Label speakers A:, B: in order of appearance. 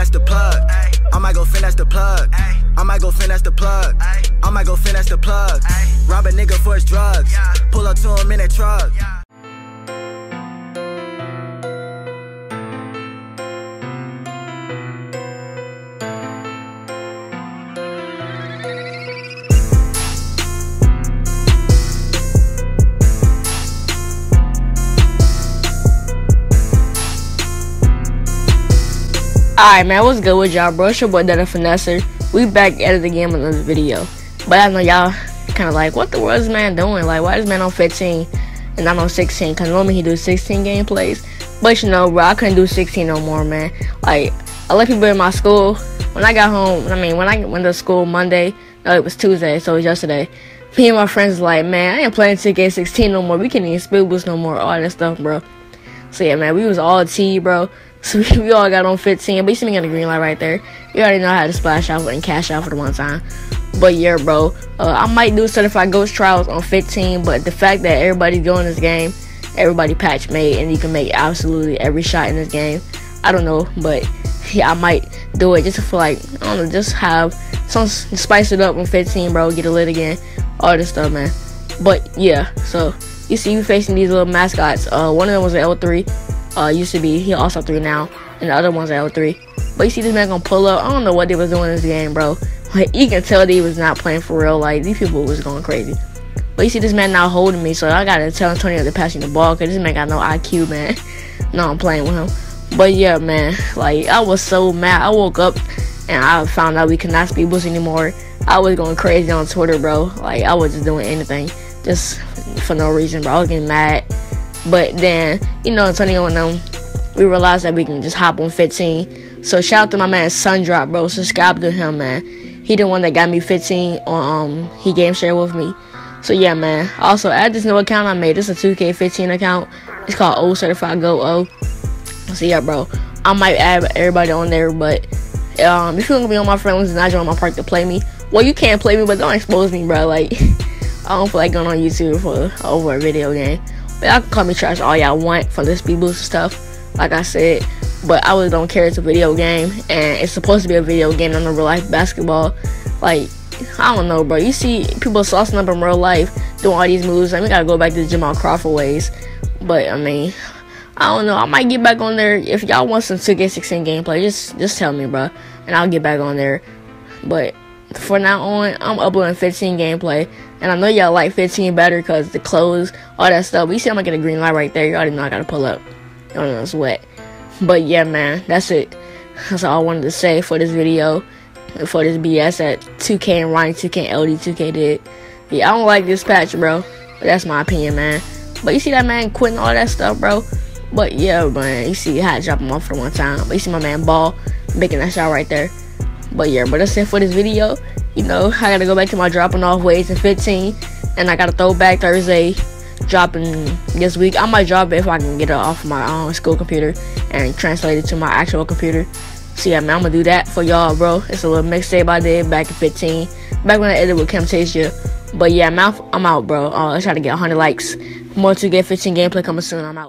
A: finesse the plug. I might go finesse the plug. I might go finesse the plug. I might go finesse the plug. Rob a nigga for his drugs. Pull up to him in a truck.
B: Alright man, what's good with y'all bro? It's your boy Dev Tha Finesser. We back at it again with another video. But I know y'all kinda like, what the world is man doing? Like why is man on 15 and I'm on 16? Cause normally he do 16 gameplays. But you know, bro, I couldn't do 16 no more, man. Like, I let people in my school. When I got home, I mean, when I went to school Monday, no, it was Tuesday, so it was yesterday. Me and my friends like, man, I ain't playing 2K16 no more. We can't even speed boost no more, all that stuff, bro. So yeah, man, we was all T, bro. So we all got on 15. But you see me got a green light right there. You already know how to splash out and cash out for the one time. But yeah, bro, uh, I might do certified ghost trials on 15. But the fact that everybody's doing this game, everybody patch made, and you can make absolutely every shot in this game. I don't know, but yeah, I might do it just feel like I don't know, just have some spice it up on 15, bro. Get a lit again, all this stuff, man. But yeah, so you see you facing these little mascots. Uh, one of them was an L3 uh, used to be. He also three now, and the other one's L3. But you see this man gonna pull up. I don't know what they was doing in this game, bro. Like you can tell they was not playing for real. Like these people was going crazy. But you see this man now holding me, so I gotta tell Antonio to pass me the ball, cause this man got no IQ, man. no, I'm playing with him. But yeah, man, like I was so mad. I woke up and I found out we could not speed boost anymore. I was going crazy on Twitter, bro. Like I was just doing anything, just for no reason, bro. I was getting mad. But then, you know, Antonio and them, we realized that we can just hop on 15. So shout out to my man Sundrop, bro. Subscribe to him, man. He the one that got me 15 on um he game share with me. So yeah, man. Also add this new account I made. Is a 2K15 account. It's called O Certified Go O. So yeah, bro. I might add everybody on there, but um, if you want to be on my friends and not join my park to play me, well, you can't play me, but don't expose me, bro. Like, I don't feel like going on YouTube for over a video game. Y'all can call me trash all y'all want for this boost stuff, like I said. But I really don't care. It's a video game, and it's supposed to be a video game, not a real life basketball. Like, I don't know, bro. You see people saucing up in real life doing all these moves. Like, we gotta go back to the Jamal Crawford ways. But I mean, I don't know. I might get back on there if y'all want some 2K16 gameplay. Just just tell me, bro, and I'll get back on there. But for now on, I'm uploading 15 gameplay. And I know y'all like 15 better because the clothes, all that stuff. But you see, I'm gonna get a green light right there. You already know I gotta pull up. You know it's wet. But yeah, man, that's it. That's all I wanted to say for this video. For this BS that 2K and Ronnie 2K and LD 2K did. Yeah, I don't like this patch, bro. But that's my opinion, man. But you see that man quitting all that stuff, bro. But yeah, man, you see how I drop him off for one time. But you see my man Ball making that shot right there. But yeah, but that's it for this video you know, I gotta go back to my dropping off weights in 15, and I got a throwback Thursday dropping this week. I might drop it if I can get it off my own school computer and translate it to my actual computer. So yeah, man, I'm gonna do that for y'all, bro. It's a little mixtape I did back in 15, back when I edited with Camtasia. But yeah, I'm out, I'm out bro. Uh, let's try to get 100 likes. More 2K15 gameplay coming soon. I'm out.